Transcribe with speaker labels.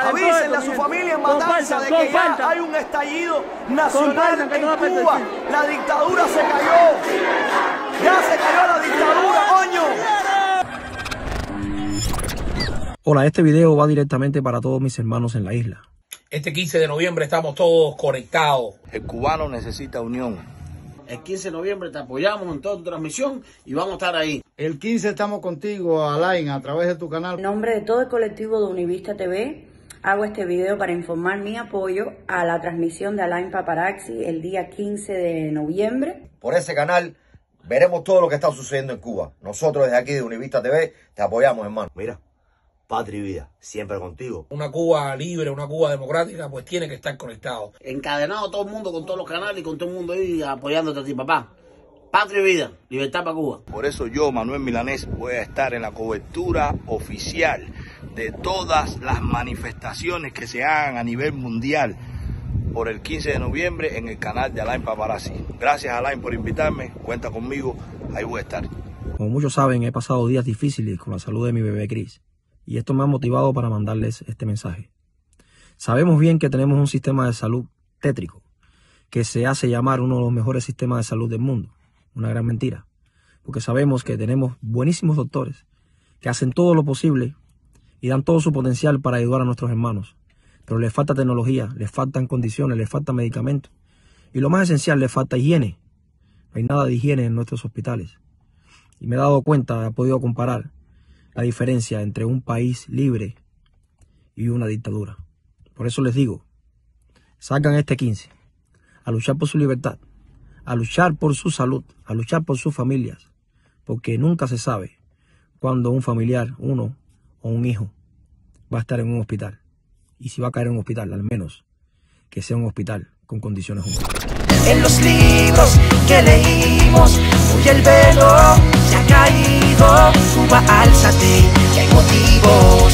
Speaker 1: Avísenle a su familia en Matanza de que ya hay un estallido nacional en Cuba. La dictadura se cayó. Ya se cayó la dictadura, coño.
Speaker 2: Hola, este video va directamente para todos mis hermanos en la isla.
Speaker 3: Este 15 de noviembre estamos todos conectados.
Speaker 4: El cubano necesita unión.
Speaker 5: El 15 de noviembre te apoyamos en toda tu transmisión y vamos a estar ahí.
Speaker 6: El 15 estamos contigo, Alain, a través de tu canal.
Speaker 7: En nombre de todo el colectivo de Univista TV, hago este video para informar mi apoyo a la transmisión de Alain Paparazzi el día 15 de noviembre.
Speaker 8: Por ese canal veremos todo lo que está sucediendo en Cuba. Nosotros desde aquí de Univista TV te apoyamos, hermano.
Speaker 9: Mira, patria y vida, siempre contigo.
Speaker 3: Una Cuba libre, una Cuba democrática, pues tiene que estar conectado.
Speaker 5: Encadenado todo el mundo con todos los canales y con todo el mundo ahí apoyándote a ti, papá. Patria y vida, libertad para Cuba.
Speaker 4: Por eso yo, Manuel Milanés, voy a estar en la cobertura oficial de todas las manifestaciones que se hagan a nivel mundial por el 15 de noviembre en el canal de Alain Paparazzi. Gracias Alain por invitarme, cuenta conmigo, ahí voy a estar.
Speaker 2: Como muchos saben, he pasado días difíciles con la salud de mi bebé Chris y esto me ha motivado para mandarles este mensaje. Sabemos bien que tenemos un sistema de salud tétrico, que se hace llamar uno de los mejores sistemas de salud del mundo. Una gran mentira, porque sabemos que tenemos buenísimos doctores que hacen todo lo posible y dan todo su potencial para ayudar a nuestros hermanos. Pero les falta tecnología, les faltan condiciones, les falta medicamentos. Y lo más esencial, les falta higiene. No hay nada de higiene en nuestros hospitales. Y me he dado cuenta, he podido comparar la diferencia entre un país libre y una dictadura. Por eso les digo, salgan este 15 a luchar por su libertad, a luchar por su salud, a luchar por sus familias, porque nunca se sabe cuándo un familiar, uno o un hijo, va a estar en un hospital. Y si va a caer en un hospital, al menos que sea un hospital con condiciones humanas.
Speaker 1: En los libros que leímos, hoy el velo se ha caído, suba, álzate, que hay motivo.